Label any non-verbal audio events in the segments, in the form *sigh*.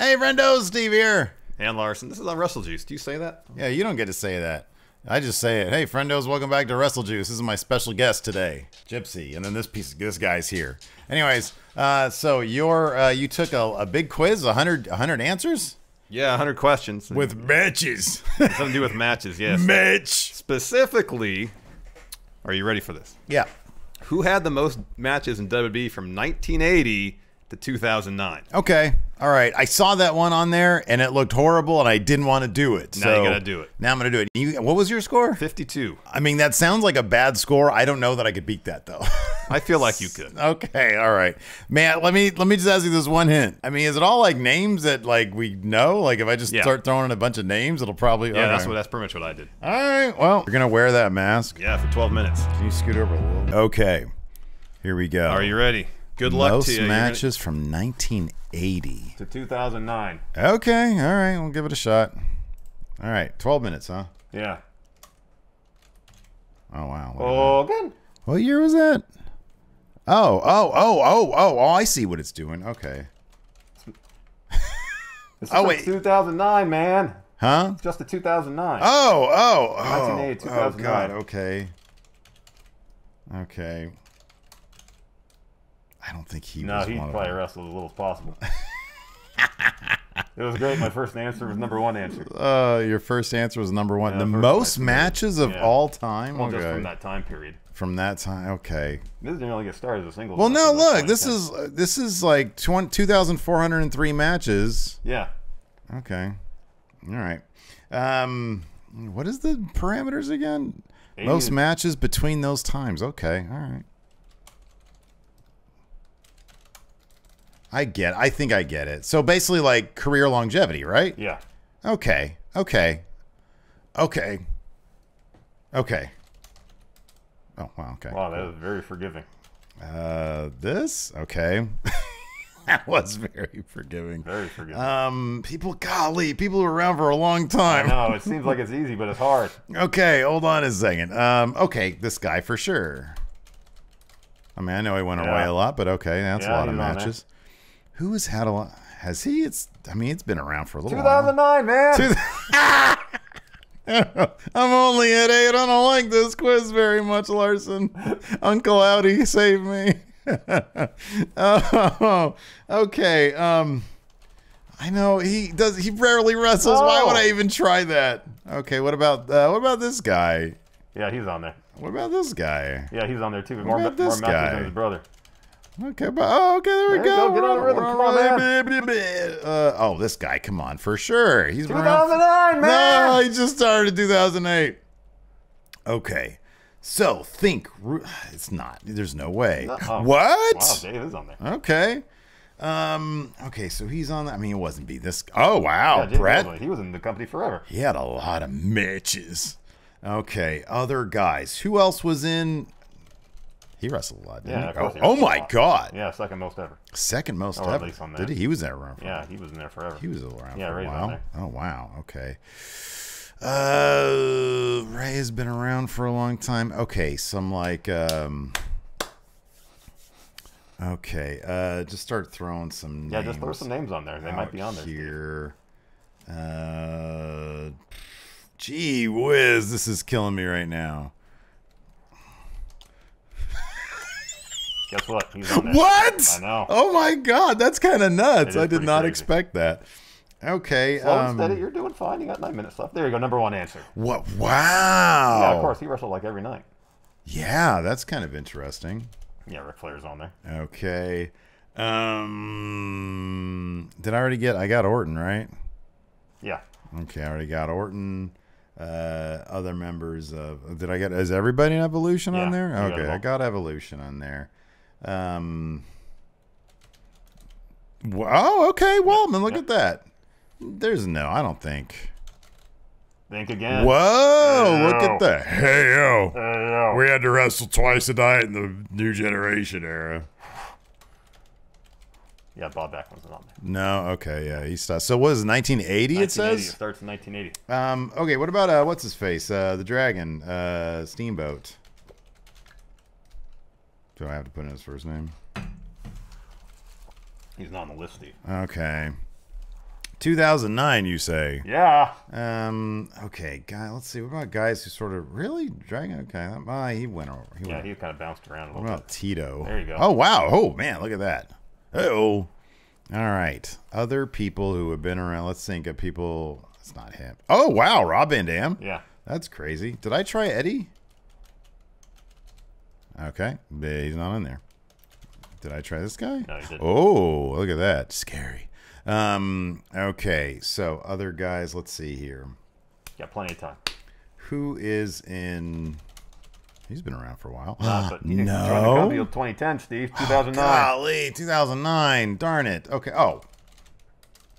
Hey, friendo, Steve here. And Larson, this is on WrestleJuice. Do you say that? Yeah, you don't get to say that. I just say it. Hey, friendos, welcome back to WrestleJuice. This is my special guest today, Gypsy, and then this piece, this guy's here. Anyways, uh, so your uh, you took a, a big quiz, 100, 100 answers Yeah, 100 questions. with matches. something to do with matches, yes. *laughs* Match. Specifically, are you ready for this? Yeah. Who had the most matches in WWE from 1980 to 2009? Okay. All right. I saw that one on there, and it looked horrible, and I didn't want to do it. Now so you gotta do it. Now I'm gonna do it. You, what was your score? 52. I mean, that sounds like a bad score. I don't know that I could beat that though. I feel like *laughs* you could. Okay, all right, man. Let me let me just ask you this one hint. I mean, is it all like names that like we know? Like if I just Yeah. start throwing in a bunch of names, it'll probably Yeah, that's what that's pretty much what I did. All right, well, you're gonna wear that mask. Yeah, for 12 minutes. Can you scoot over a little? bit? Okay, here we go. Are you ready? Good luck Most to you. You're gonna- matches from 1980. to 2009. Okay, all right, we'll give it a shot. All right, 12 minutes, huh? Yeah. Oh wow. Oh, good. What year was that? Oh, oh, oh, oh, oh, oh, I see what it's doing. Okay. This Oh, wait. 2009, man. Huh? Just the 2009. Oh, oh, oh. 1980, Oh, God, okay. Okay. I don't think he no, was he probably wrestled as little as possible. *laughs* it was great. My first answer was number one answer. Uh, your first answer was number one. Yeah, the most match. matches of Yeah. all time? Well, okay. just from that time period. From that time? Okay. This didn't really get started as a single. Well, no, look. This is uh, this is like 20, 2,403 matches. Yeah. Okay. All right. Um, what is the parameters again? Most matches between those times. Okay. All right. I get. I think I get it. So basically, like career longevity, right? Yeah. Okay. Okay. Okay. Okay. Oh wow. Okay. Wow, that was very forgiving. Uh, this. Okay. *laughs* that was very forgiving. Very forgiving. Um, people, golly, people are around for a long time. No, it seems like it's easy, but it's hard. *laughs* Okay, hold on a second. Um, okay, this guy for sure. I mean, I know he went away a lot, but okay, that's a lot of matches. there. Who has had a lot? Has he? It's. I mean, it's been around for a little while. 2009, man. *laughs* I'm only at eight. I don't like this quiz very much, Larson. Uncle Audi, save me. *laughs* oh, okay. Um, I know he does. He rarely wrestles. Why would I Oh. even try that? Okay. What about uh, what about this guy? yeah, he's on there. What about this guy? Yeah, he's on there too. More, about ma- more this matches guy? than his brother. Okay, but oh, okay, there we There go. go, get on the rhythm. Come on, man. Uh, oh, this guy, come on, for sure. He's been around 2009, man. No, he just started in 2008. Okay. So think. *sighs* It's not. There's no way. Uh-oh. *laughs* What? Wow, Dave is on there. Okay. Um. Okay. So he's on. The, I mean, it wasn't be this. Oh wow, Yeah, Brett. He was in the company forever. He had a lot of matches. Okay. Other guys. Who else was in? He wrestled a lot. Didn't Yeah, he? oh, oh my. God. Yeah, second most ever. Second most Or at ever. on Did he? He was there around. Yeah, he was in there forever. He was around Yeah, for a while. there. Oh wow. Okay. Uh, Ray has been around for a long time. Okay, some like um. Okay, uh, just start throwing some. Names Yeah, just throw some names on there. They might be on there. here. Uh, gee whiz, this is killing me right now. Guess what? He's on there. What? I know. Oh my god, that's kind of nuts. I did not crazy. expect that. Okay. Slow um, steady. You're doing fine. You got nine minutes left. There you go. Number one answer. What? Wow. Yeah, of course. He wrestled like every night. Yeah, that's kind of interesting. Yeah, Ric Flair's on there. Okay. Um, did I already get? I got Orton, right? Yeah. Okay, I already got Orton. Uh, other members of. Did I get? Is everybody in Evolution on there? Okay, I got Evolution on there. Um. Oh, okay, Waltman. Look at that. There's no. I don't think. Think again. Whoa! Look Hey, at that. Hey yo. You go. We had to wrestle twice a night in the new generation era. Yeah, Bob Backlund's on there. No, okay, yeah, he stopped. So what is it, 1980? It 1980, says. It starts in 1980. Um, okay, what about uh, what's his face? Uh, the dragon, uh, Steamboat. Do I have to put in his first name? He's not on the list, Steve. Okay. 2009, you say? Yeah. Um. Okay, guy. Let's see. What about guys who sort of really Dragon? Okay, that, uh, he went over. He Yeah, went he kind of bounced around a little. What about bit. Tito? There you go. Oh wow! Oh man, look at that. Oh. All right. Other people who have been around. Let's think of people. It's not him. Oh wow, Rob Van Dam. Yeah. That's crazy. Did I try Eddie? Okay, but he's not in there. Did I try this guy? No. Oh, look at that. Scary. Um, okay, so other guys, let's see here. Got plenty of time. Who is in He's been around for a while. Uh, but he didn't *gasps* the company no. 2010, Steve. 2009. Golly, 2009. Darn it. Okay. Oh.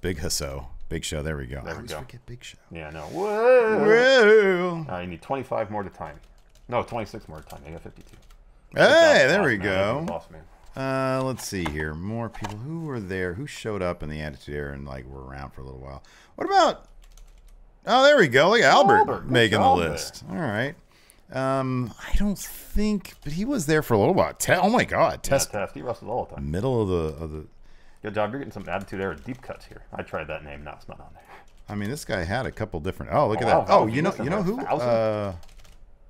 Big Hasso. Big Show. There we go. There I we go. forget Big Show. Yeah, no. Whoa. Whoa. Uh, you need 25 more to time. No, 26 more to time. You got 52. Hey, there we go. That's awesome, man. Uh, let's see here. More people who were there, who showed up in the Attitude Era and like were around for a little while. What about? Oh, there we go. Look at Albert, Albert, making the list. All right. Um, I don't think, but he was there for a little while. Te- oh my God, Yeah, test test. He wrestled all the time. middle of the of the. Good job. You're getting some attitude era deep cuts here. I tried that name. Now it's not on there. I mean, this guy had a couple different. Oh, look Oh, at wow, that. Oh, you know, you know who? Uh,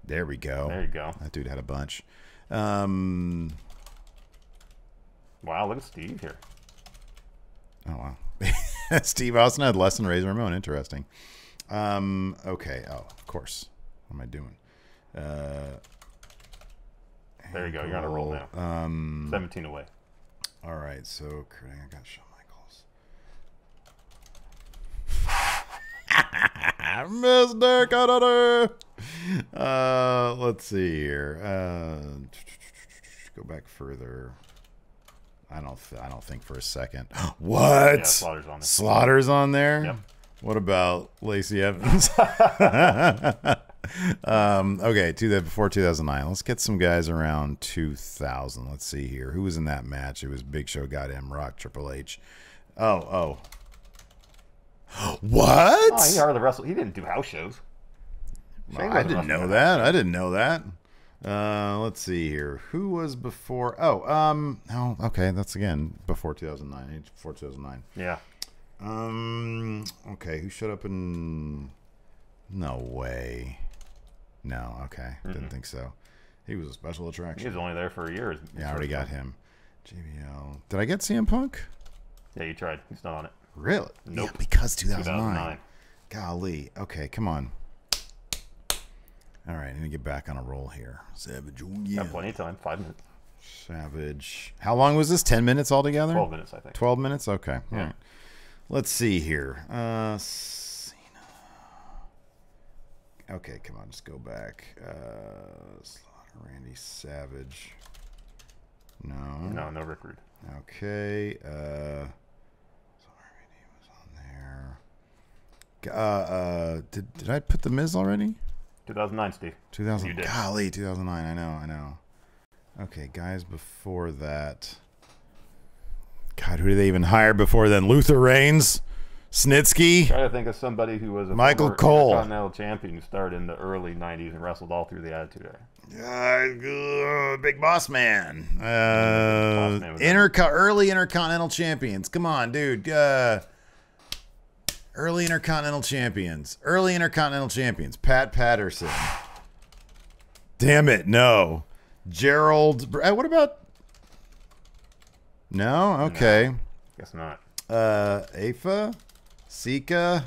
there we go. There you go. That dude had a bunch. Um, Wow, look at Steve here. Oh wow. *laughs* Steve Austin had less than Razor Ramon. Interesting. Um, okay. Oh, of course. What am I doing? Uh, There you go. You're on a roll now. um, 17 away. all right. So I got Shawn Michaels. Mr. Canada. Uh, let's see here. Uh, go back further. I don't. Th- I don't think for a second. *gasps* what? Yeah, Slaughter's on there. Slaughter's on there. Yep. What about Lacey Evans? *laughs* um, okay, to that before 2009. Let's get some guys around 2000. Let's see here. Who was in that match? It was Big Show, Goddamn Rock, Triple H. Oh, oh. *gasps* what? Oh, he hardly wrestled. He didn't do house shows. Shane I didn't know that. I didn't know that. Uh, let's see here. Who was before? Oh, um, oh, okay. That's again before 2009. Before 2009. Yeah. Um. Okay. Who showed up in? No way. No. Okay. Didn't think so. He was a special attraction. He was only there for a year. Yeah, I already got him. JBL. Did I get CM Punk? Yeah, you tried. He's not on it. Really? Nope. Yeah, because 2009. 2009. Golly. Okay, come on. All right, I need to get back on a roll here. Savage. oh, Yeah. Got plenty of time. Five minutes. Savage. How long was this? 10 minutes altogether? 12 minutes, I think. 12 minutes? Okay. All Yeah. right. Let's see here. Uh, Cena. Okay, come on. Just go back. Uh, Slaughter, Randy Savage. No. No, no Rick Rude. Okay. Uh, sorry, Randy was on there. Uh, uh, did, did I put the Miz already? 2009, Steve. 2000. You. Golly, 2009. I know, I know. Okay, guys before that. God, who did they even hire before then? Luther Reigns? Snitsky? Try to think of somebody who was a Michael Cole. Intercontinental champion who started in the early 90s and wrestled all through the Attitude Era. Uh, big boss man. Uh, Boss man early intercontinental champions. Come on, dude. Uh, early intercontinental champions. Early intercontinental champions. Pat Patterson. Damn it, no. Gerald. Uh, what about? No. Okay. Guess not. Uh, Afa, Sika.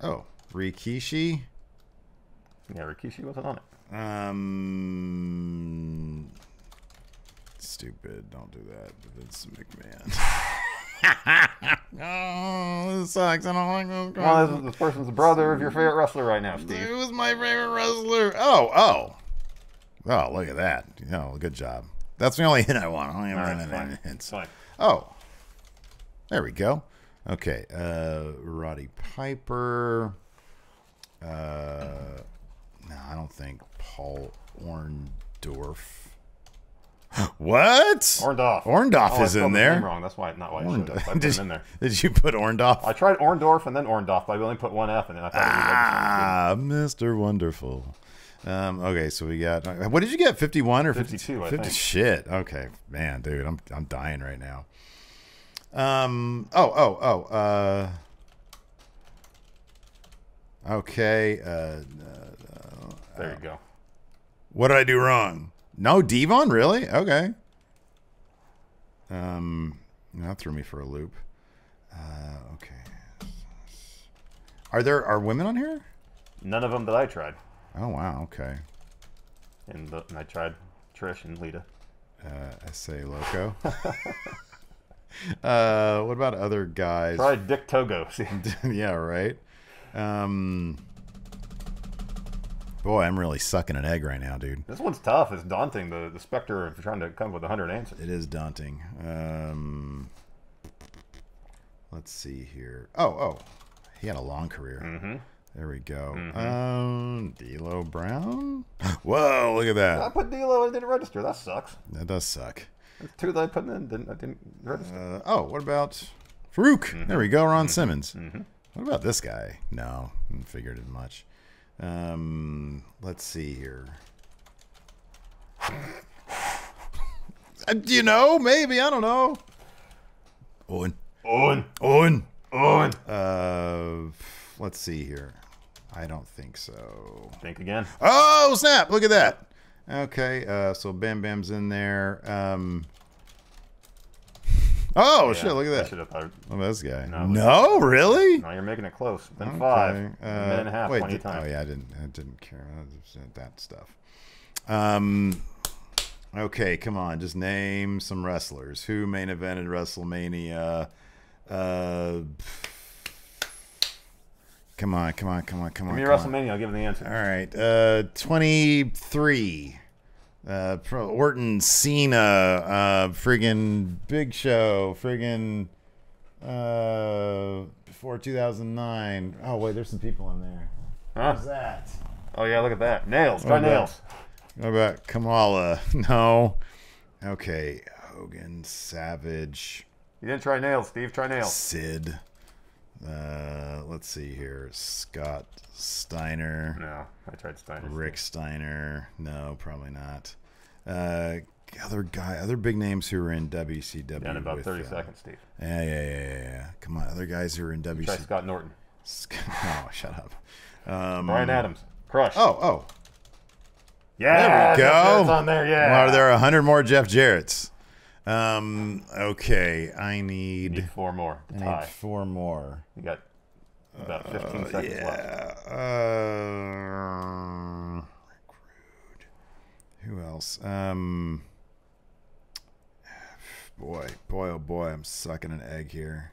Oh, Rikishi. Yeah, Rikishi wasn't on it. Um, stupid. Don't do that. Vince McMahon. Oh, this sucks. I don't like this. Well, this, this person's the brother of your favorite wrestler right now, Steve. Who's my favorite wrestler? Oh, oh, oh! Look at that. You know, good job. That's the only hint I want. I don't even All right, want any fine. hints. Fine. Oh, there we go. Okay, uh, Roddy Piper. Uh, no, I don't think Paul Orndorff. What? Orndorff. Orndorff Oh, is in there. wrong. That's why not why I should. I put did, in there. *laughs* did you put Orndorff? I tried Orndorff and then Orndorff, but I only put one F in it. I thought Ah, Mr. Wonderful. Um, okay, so we got what did you get? Fifty-one or 50, 52, I 50 think. Shit. Okay, man, dude, I'm I'm dying right now. Um. Oh. Oh. Oh. Uh. Okay. Uh. There you go. What did I do wrong? No, Devon, really? Okay. Um, that threw me for a loop. Uh, okay. Are there are women on here? None of them that I tried. Oh wow. Okay. And, the, and I tried Trish and Lita. Uh, Essay Loco. *laughs* uh, what about other guys? Tried Dick Togo. *laughs* *laughs* Yeah, right. Um, boy, I'm really sucking an egg right now, dude. this one's tough. It's daunting. The the specter of trying to come up with 100 answers. It is daunting. Um, let's see here. Oh, oh, he had a long career. Mm-hmm. There we go. Um, D'Lo Brown. *gasps* Whoa, look at that! I put D'Lo and didn't register. That sucks. That does suck. Two that I put in didn't I didn't register. Uh, oh, what about Farouk? There we go. Ron Simmons. Mm-hmm. What about this guy? No, I figured it much. Um, let's see here. *laughs* Uh, you know, maybe I don't know. Owen. Owen. Owen. Owen. Uh, let's see here. I don't think so. Think again. Oh snap! Look at that. Okay, uh, so Bam Bam's in there. Um, oh shit! Look I at should that. have thought. Look at this guy. No. No, really? No, you're making it close. Then Okay, five. uh, minute and a half. wait, plenty did- of time. Oh yeah, I didn't. I didn't care that stuff. Um. Okay, come on. Just name some wrestlers who main evented WrestleMania. Uh. Come on, come on, come on, come on. Give me come on. WrestleMania. I'll give you the answer. All right, uh, twenty-three. Uh, Pro- Orton, Cena, uh, friggin' Big Show, friggin' uh, before two thousand nine. Oh wait, there's some people in there. Huh? Who's that? Oh yeah, look at that. Nails. Try What about- nails. What about Kamala? *laughs* No. Okay, Hogan, Savage, You didn't try nails, Steve. Try nails. Sid. Uh, let's see here. Scott Steiner. No, I tried Steiner. Rick Steiner. No, probably not. Uh, other guy, other big names who were in WCW. Yeah, in about with, 30 uh, seconds, Steve. Yeah, yeah, yeah, yeah, yeah. Come on, other guys who were in WCW. Try. Scott Norton. *laughs* oh, shut up. Um, Brian Adams. Crush. Oh, oh. yeah. there we go. Jarrett's on there. Yeah. Well, are there a hundred more Jeff Jarrett's? Um. Okay, I need, Need four more. I need four more. You got about 15 seconds left. Yeah. Uh, Rick Rude. Who else? Um. Boy, boy, oh boy, I'm sucking an egg here.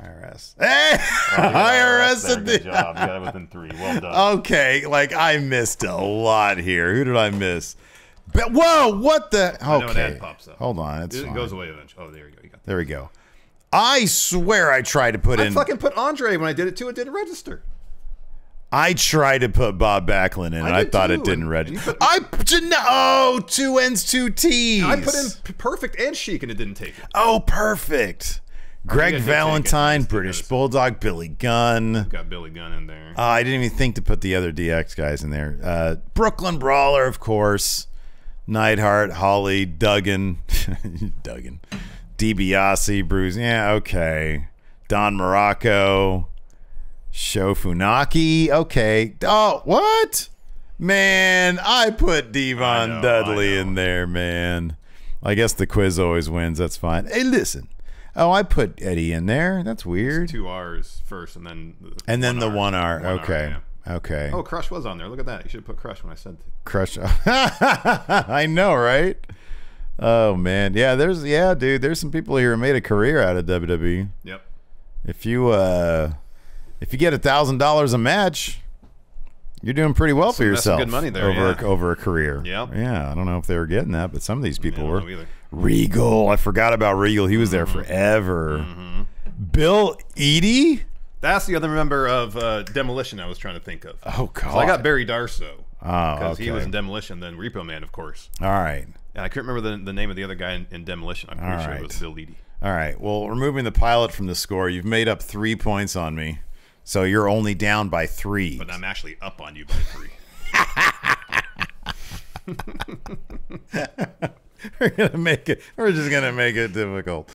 IRS. Hey, IRS There, did good the- job. You got it within three. Well *laughs* done. Okay, like I missed a lot here. Who did I miss? But whoa, what the? Okay, know an ad pops up. hold on. It's it fine. goes away eventually. Oh, there you go. You got that. There we go. I swear I tried to put I in. fucking put Andre when I did it too. It didn't register. I tried to put Bob Backlund in, and I, thought too, it didn't register. I. Oh, two N's, two T's. I put in perfect and Sheik and it didn't take it. Oh, perfect. Greg did take it. Valentine, British. Bulldog, Billy Gunn. Got Billy Gunn in there. Uh, I didn't even think to put the other DX guys in there. Uh, Brooklyn Brawler, of course. Neidhart, Holly, Duggan, *laughs* Duggan, DiBiase, Bruce. Yeah, okay. Don Muraco, Shofunaki. Okay. Oh, what? Man, I put Devon I know, Dudley in there, man. I guess the quiz always wins. That's fine. Hey, listen. Oh, I put Eddie in there. That's weird. Two R's first and then the And then the R. one R. One R, Okay. yeah. Okay. Oh, Crush was on there. Look at that. You should have put Crush when I said. Crush. *laughs* I know, right? Oh man, yeah. There's yeah, dude. There's some people here who made a career out of WWE. Yep. If you uh, if you get a thousand dollars a match, you're doing pretty well for That's some yourself. good money there, over yeah. a, over a career. Yep. Yeah, I don't know if they were getting that, but some of these people I were. Regal. I forgot about Regal. He was there Mm-hmm. forever. Bill Eadie. That's the other member of uh, Demolition I was trying to think of. Oh God. So I got Barry Darsow Oh, because okay. he was in Demolition, then Repo Man, of course. All right. And I couldn't remember the, the name of the other guy in, in Demolition. I'm pretty All sure right. it was Bill Eadie. All right. Well, removing the pilot from the score, you've made up three points on me. So you're only down by three. But I'm actually up on you by three. *laughs* *laughs* we're gonna make it. We're just gonna make it difficult.